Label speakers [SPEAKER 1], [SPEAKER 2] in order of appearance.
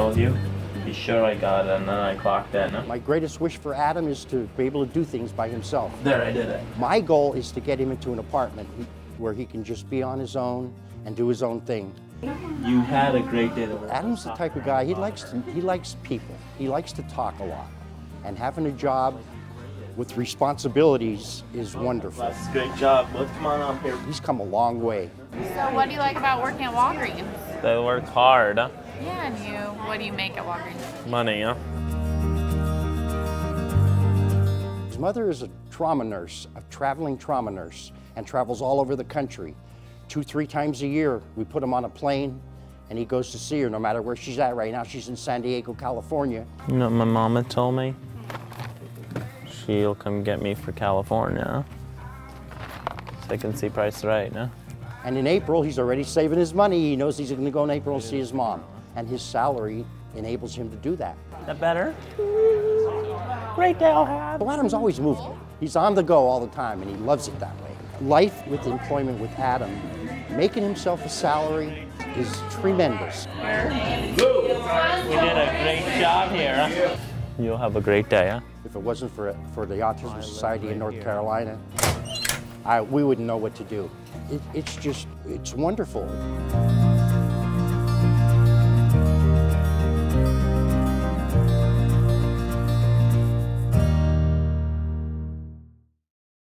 [SPEAKER 1] told you? Be sure I got it, and then I clocked in.
[SPEAKER 2] My greatest wish for Adam is to be able to do things by himself.
[SPEAKER 1] There, I did it.
[SPEAKER 2] My goal is to get him into an apartment where he can just be on his own and do his own thing.
[SPEAKER 1] You had a great day. That
[SPEAKER 2] Adam's the type of guy, he likes, to, he likes people. He likes to talk a lot. And having a job with responsibilities is wonderful.
[SPEAKER 1] That's a great job. Let's come on up here.
[SPEAKER 2] He's come a long way.
[SPEAKER 3] So what do you like about working at Walgreens?
[SPEAKER 1] They work hard. Huh?
[SPEAKER 3] Yeah, and you, what do you make at Walgreens?
[SPEAKER 1] Money, huh?
[SPEAKER 2] His mother is a trauma nurse, a traveling trauma nurse, and travels all over the country. Two, three times a year, we put him on a plane and he goes to see her no matter where she's at right now. She's in San Diego, California.
[SPEAKER 1] You know what my mama told me? She'll come get me for California. So I can see Price Right, no?
[SPEAKER 2] And in April, he's already saving his money. He knows he's going to go in April and see his mom. And his salary enables him to do that.
[SPEAKER 1] That better? Great day I'll have.
[SPEAKER 2] Well, Adam's always moving. He's on the go all the time, and he loves it that way. Life with employment with Adam, making himself a salary is tremendous.
[SPEAKER 1] We did a great job here. You'll have a great day, huh?
[SPEAKER 2] If it wasn't for, for the Autism Society in North Carolina, I, we wouldn't know what to do. It, it's just, it's wonderful.